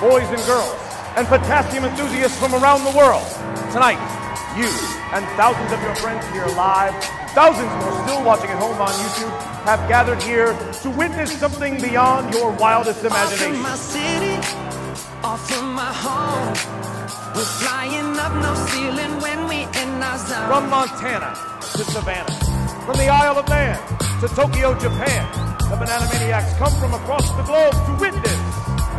Boys and girls, and potassium enthusiasts from around the world. Tonight, you and thousands of your friends here live, thousands more still watching at home on YouTube, have gathered here to witness something beyond your wildest Off imagination. my city, off my home. We're flying up no ceiling when we in our zone. From Montana to Savannah, from the Isle of Man to Tokyo, Japan, the Banana Maniacs come from across the globe to witness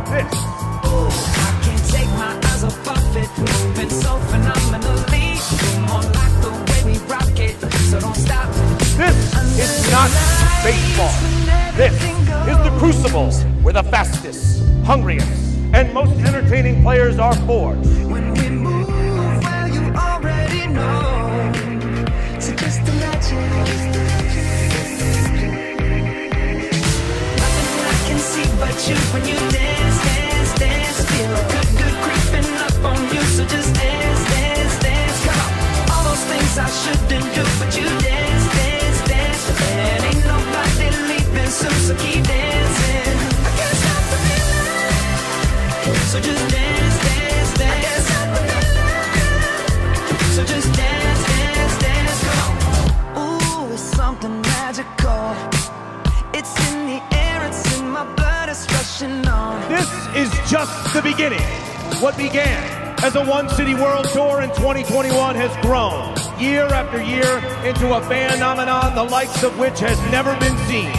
this. I can't take my eyes off of it, moving so phenomenally. More like the way we rock it, so don't stop. This is not baseball. This is the crucible where the fastest, hungriest, and most entertaining players are forged. When we move, well, you already know. Dance, dance, dance. Feel good, good creeping up on you. So just dance. This is just the beginning. What began as a one city world tour in 2021 has grown year after year into a phenomenon the likes of which has never been seen.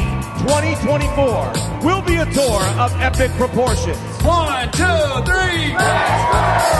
2024 will be a tour of epic proportions. One, two, three.